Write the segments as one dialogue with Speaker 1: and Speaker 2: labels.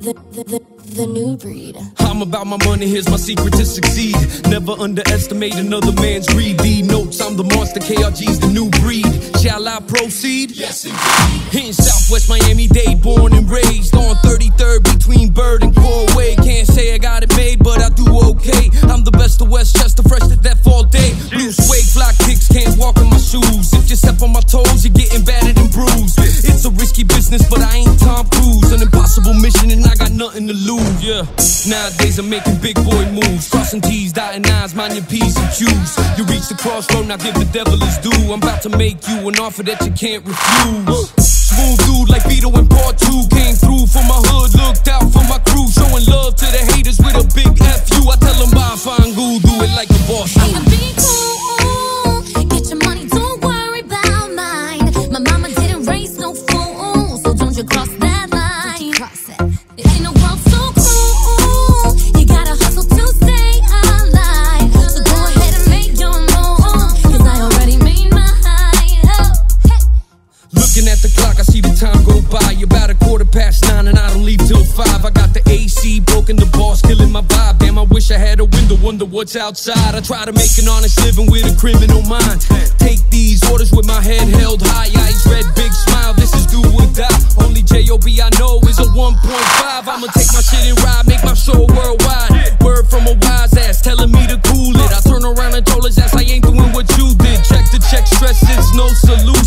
Speaker 1: The, the, the, the new breed.
Speaker 2: I'm about my money, here's my secret to succeed. Never underestimate another man's greed. D notes, I'm the monster, KRG's the new breed. Shall I proceed? Yes, indeed. In Southwest Miami Dade, born and raised a risky business, but I ain't Tom Cruise. An impossible mission, and I got nothing to lose. Yeah. Nowadays I'm making big boy moves, crossing T's, dotting I's, mind your P's and Q's. You reach the crossroad, now give the devil his due. I'm about to make you an offer that you can't refuse. Smooth dude like Vito in part two came through for my hood, looked out for my crew, showing love to the haters with a big 5. I got the AC broken, the boss killing my vibe. Damn, I wish I had a window, wonder what's outside. I try to make an honest living with a criminal mind. Take these orders with my head held high, eyes red, big smile. This is do or die. Only JOB I know is a 1.5. I'ma take my shit and ride, make my show worldwide. Word from a wise ass telling me to cool it. I turn around and told his ass I ain't doing what you did. Check the check, stress is
Speaker 3: no
Speaker 2: salute.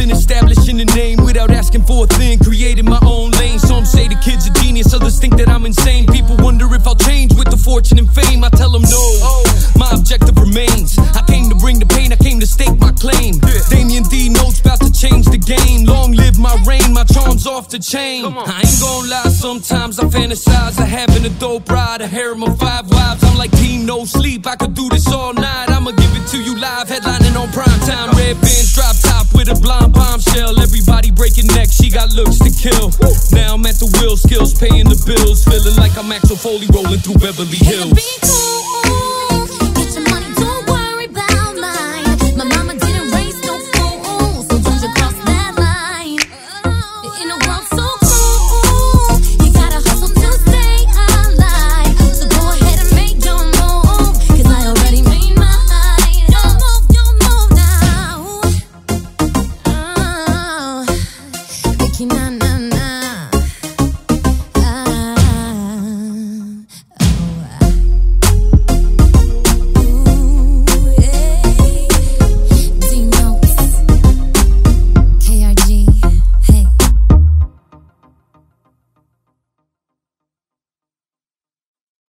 Speaker 2: Been establishing a name without asking for a thing. Creating my own lane. Some say the kid's a genius, others think that I'm insane. People wonder if fortune and fame. I tell them no. My objective remains. I came to bring the pain, I came to stake my claim. Damien D notes about to change the game. Long live my reign, my charms off the chain. I ain't gonna lie, sometimes I fantasize of having a dope ride, a harem of five Breaking necks, she got looks to kill. Now I'm at the wheel, skills paying the bills, feeling like I'm Axel Foley rolling through Beverly Hills.
Speaker 3: Cool, na na na.